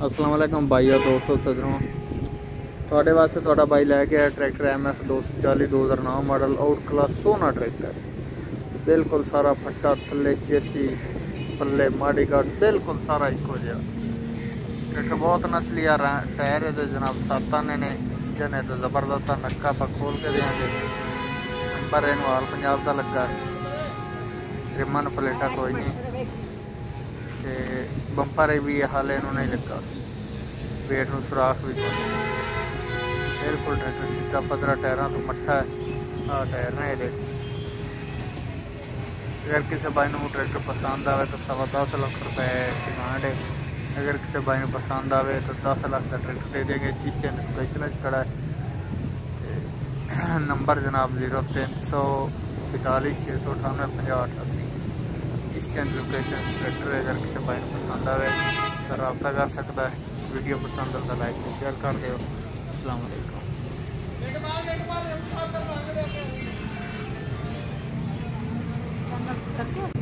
ਅਸਲਾਮ ਵਾਲੇਕਮ ਭਾਈਆ ਦੋਸਤੋ ਸੱਜਣੋ ਤੁਹਾਡੇ ਵਾਸਤੇ ਤੁਹਾਡਾ ਬਾਈ ਲੈ ਕੇ ਆਇਆ tractor MF 240 2009 model out class ਸੋਨਾ ਟਰੈਕਟਰ ਬਿਲਕੁਲ ਸਾਰਾ ਫੱਟਾ ਥੱਲੇ ਚੇਸੀ ਪੱਲੇ ਮਾੜੀ ਗਾਰਡ ਬਿਲਕੁਲ ਸਾਰਾ ਇੱਕੋ ਜਿਹਾ ਟਰੈਕਟਰ ਬਹੁਤ ਨਸਲੀ ਆ ਟਾਇਰ ਇਹਦੇ ਜਨਾਬ ਸੱਤਾਂ ਨੇ ਨੇ ਜਨੇ ਤਾਂ ਜ਼ਬਰਦਸਤ ਨੱਕਾ ਪਾ ਖੋਲ ਕੇ ਦੇਾਂਗੇ ਨੰਬਰ ਇਹਨੂੰ ਹਾਲ ਪੰਜਾਬ ਦਾ ਲੱਗਾ ਰਿਮਨ ਪਲੇਟਾ ਕੋਈ ਨਹੀਂ ਤੇ ਬੰਪਰ ਵੀ ਹਾਲੇ ਇਹਨੂੰ ਨਹੀਂ ਲੱਗਾ ਵੇਟ ਨੂੰ ਸੁਰਾਖ ਵੀ ਕੋਈ ਬਿਲਕੁਲ ਟਰੈਕਟਰ ਸਿੱਧਾ ਪਦਰਾ ਟਾਇਰਾਂ ਤੋਂ ਮੱਠਾ ਆ ਟਾਇਰ ਨੇ ਇਹਦੇ अगर किसी भाई को ट्रैक्टर पसंद आए तो सवा दस लाख रुपए डिमांड है अगर किसी भाई को पसंद आए तो दस लाख का ट्रैक्टर दे देंगे चीज चैनल स्पेशल खड़ा है नंबर जनाब जीरो तीन सौ पैंतालीस छः सौ अठानवे पंजाह अठासी सिस्टम लोकेशन स्वेटर है अगर किसी भाई पसंद आए तो रबता कर सकता है। वीडियो पसंद आता लाइक तो शेयर कर दो। असलकम